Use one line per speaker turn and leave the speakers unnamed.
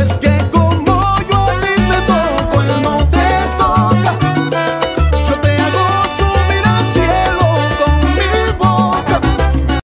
Let's get.